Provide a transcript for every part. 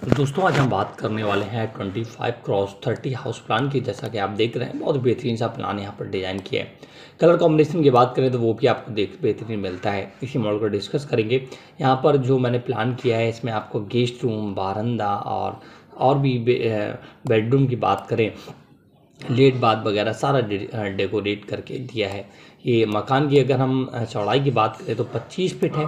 तो दोस्तों, आज हम बात करने वाले हैं 25 क्रॉस 30 हाउस प्लान की। जैसा कि आप देख रहे हैं, बहुत बेहतरीन सा प्लान यहाँ पर डिज़ाइन किया है। कलर कॉम्बिनेशन की बात करें तो वो भी आपको देख बेहतरीन मिलता है। इसी मॉडल को डिस्कस करेंगे। यहाँ पर जो मैंने प्लान किया है, इसमें आपको गेस्ट रूम बारंदा और और भी बेडरूम की बात करें। लेट बात वगैरह सारा डेकोरेट करके दिया है। ये मकान की अगर हम चौड़ाई की बात करें तो 25 फिट है।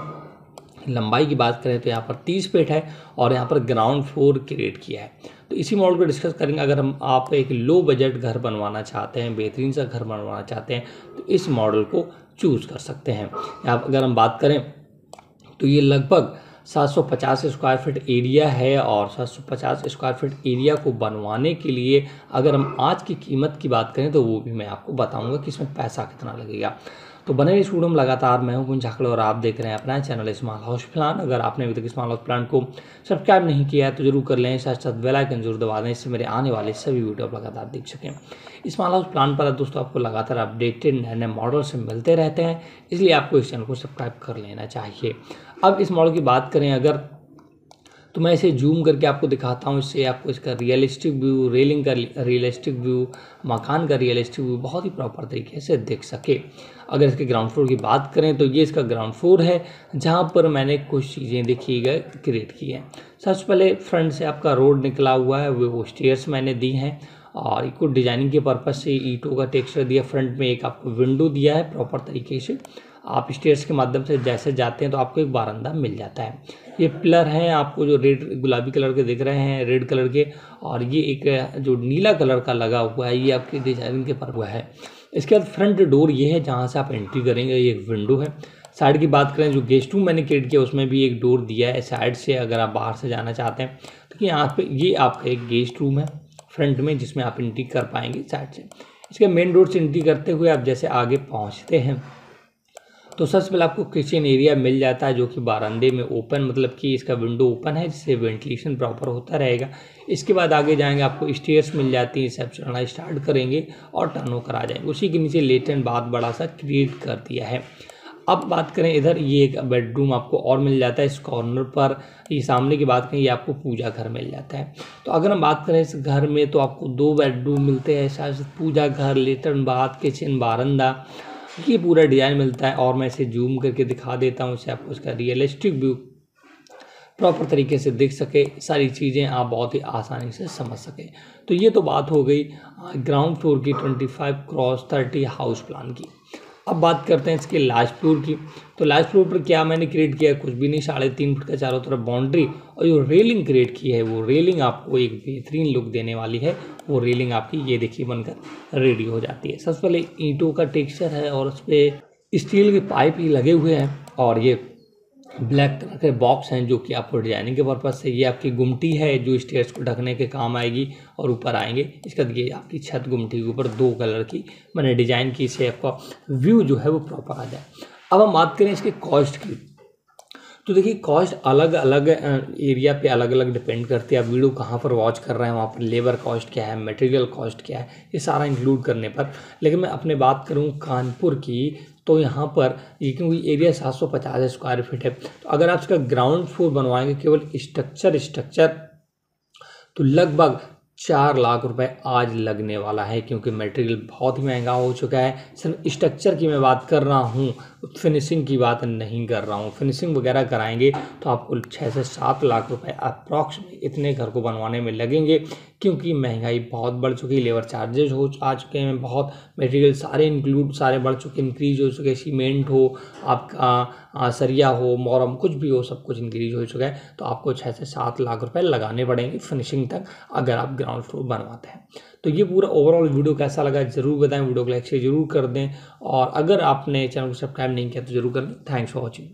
लंबाई की बात करें तो यहाँ पर तीस फीट है और यहाँ पर ग्राउंड फ्लोर क्रिएट किया है। तो इसी मॉडल को डिस्कस करेंगे। अगर हम आप एक लो बजट घर बनवाना चाहते हैं, बेहतरीन सा घर बनवाना चाहते हैं तो इस मॉडल को चूज़ कर सकते हैं। यहाँ अगर हम बात करें तो ये लगभग 750 स्क्वायर फीट एरिया है और 750 स्क्वायर फीट एरिया को बनवाने के लिए अगर हम आज की कीमत की बात करें तो वो भी मैं आपको बताऊँगा कि इसमें पैसा कितना लगेगा। तो बने में, लगातार मैं हूँ झाकड़ और आप देख रहे हैं अपना चैनल स्मॉल हाउस प्लान अगर आपने अभी तक स्मॉल हाउस प्लान को सब्सक्राइब नहीं किया है तो ज़रूर कर लें, साथ साथ बेल आइकन ज़रूर दबा दें, इससे मेरे आने वाले सभी वीडियो आप लगातार देख सकें। स्मॉल हाउस प्लान पर दोस्तों आपको लगातार अपडेटेड नए नए मॉडल से मिलते रहते हैं, इसलिए आपको इस चैनल को सब्सक्राइब कर लेना चाहिए। अब इस मॉडल की बात करें, अगर तो मैं इसे जूम करके आपको दिखाता हूँ, इससे आपको इसका रियलिस्टिक व्यू रेलिंग का रियलिस्टिक व्यू मकान का रियलिस्टिक व्यू बहुत ही प्रॉपर तरीके से दिख सके। अगर इसके ग्राउंड फ्लोर की बात करें तो ये इसका ग्राउंड फ्लोर है, जहाँ पर मैंने कुछ चीज़ें देखी गए क्रिएट की हैं। सबसे पहले फ्रंट से आपका रोड निकला हुआ है, वो स्टेयर्स मैंने दी हैं और इसको डिज़ाइनिंग के पर्पज़ से ईटों का टेक्सचर दिया फ्रंट में एक आपको विंडो दिया है प्रॉपर तरीके से। आप स्टेयर्स के माध्यम से जैसे जाते हैं तो आपको एक बारंदा मिल जाता है। ये पिलर हैं, आपको जो रेड, गुलाबी कलर के दिख रहे हैं, रेड कलर के, और ये एक, जो नीला कलर का लगा हुआ है, ये आपके डिज़ाइनिंग के पर हुआ है। इसके बाद फ्रंट डोर ये है, जहाँ से आप एंट्री करेंगे, ये एक विंडो है। साइड की बात करें, जो गेस्ट रूम मैंने क्रिएट किया, उसमें भी एक डोर दिया है, साइड से अगर आप बाहर से जाना चाहते हैं तो यहाँ पे, ये आपका एक गेस्ट रूम है, फ्रंट में, जिसमें आप एंट्री कर पाएँगे साइड से। इसके मेन डोर से एंट्री करते हुए आप जैसे आगे पहुँचते हैं तो सबसे पहले आपको किचन एरिया मिल जाता है जो कि बारंदे में ओपन मतलब कि इसका विंडो ओपन है, जिससे वेंटिलेशन प्रॉपर होता रहेगा। इसके बाद आगे जाएँगे, आपको स्टेयर्स मिल जाती हैं सब चढ़ना स्टार्ट करेंगे और टर्न होकर आ जाएँगे। उसी के नीचे लेटेंट बात बड़ा सा क्रिएट कर दिया है। अब बात करें इधर, ये एक बेडरूम आपको और मिल जाता है, इस कॉर्नर पर। ये सामने की बात करें, ये आपको पूजा घर मिल जाता है। तो अगर हम बात करें इस घर में तो आपको दो बेडरूम मिलते हैं, शायद पूजा घर लेटन बाथ किचन बारंदा। ये पूरा डिज़ाइन मिलता है और मैं इसे जूम करके दिखा देता हूँ इससे आपको इसका रियलिस्टिक व्यू प्रॉपर तरीके से देख सके। सारी चीज़ें आप बहुत ही आसानी से समझ सकें। तो ये तो बात हो गई ग्राउंड फ्लोर की 25 क्रॉस 30 हाउस प्लान की। अब बात करते हैं इसके लास्ट फ्लोर की। तो लास्ट फ्लोर पर क्या मैंने क्रिएट किया है? कुछ भी नहीं, साढ़े तीन फुट का चारों तरफ़ बाउंड्री और जो रेलिंग क्रिएट की है, वो रेलिंग आपको एक बेहतरीन लुक देने वाली है। वो रेलिंग आपकी, ये देखिए, बनकर रेडी हो जाती है। सबसे पहले ईंटों का टेक्स्चर है और उस पर स्टील के पाइप ही लगे हुए हैं और ये ब्लैक कलर के बॉक्स हैं जो कि आपको डिज़ाइनिंग के पर्पज़ से, ये आपकी गुमटी है जो स्टेयर्स को ढकने के काम आएगी और ऊपर आएँगे। इसका ये आपकी छत गुमटी के ऊपर दो कलर की मैंने डिज़ाइन की से आपका व्यू जो है वो प्रॉपर आ जाए। अब हम बात करें इसके कॉस्ट की। तो देखिए कॉस्ट अलग अलग एरिया पे अलग अलग डिपेंड करती है। आप वीडियो कहाँ पर वॉच कर रहे हैं, वहाँ पर लेबर कॉस्ट क्या है मटेरियल कॉस्ट क्या है, ये सारा इंक्लूड करने पर। लेकिन मैं अपने बात करूँ कानपुर की तो यहाँ पर ये क्योंकि एरिया सात सौ पचास स्क्वायर फीट है तो अगर आप इसका ग्राउंड फ्लोर बनवाएँगे, केवल स्ट्रक्चर स्ट्रक्चर तो लगभग चार लाख रुपए आज लगने वाला है, क्योंकि मटेरियल बहुत ही महँगा हो चुका है। सिर्फ़ स्ट्रक्चर की मैं बात कर रहा हूँ फिनिशिंग की बात नहीं कर रहा हूँ। फिनिशिंग वगैरह कराएँगे तो आपको छः से सात लाख रुपए अप्रॉक्स इतने घर को बनवाने में लगेंगे। क्योंकि महँगाई बहुत बढ़ चुकी है लेबर चार्जेज हो आ चुके हैं, बहुत मटेरियल सारे इंक्लूड सारे बढ़ चुके हैं इंक्रीज हो चुके सीमेंट हो, आपका सरिया हो, मोरम, कुछ भी हो, सब कुछ इंक्रीज हो चुका है तो आपको छः से सात लाख रुपए लगाने पड़ेंगे फिनिशिंग तक, अगर आप ग्राउंड फ्लोर बनवाते हैं। तो ये पूरा ओवरऑल वीडियो कैसा लगा, ज़रूर बताएँ वीडियो को लाइक शेयर ज़रूर कर दें, और अगर आपने चैनल को सब्सक्राइब नहीं किया तो ज़रूर कर दें। Thanks for watching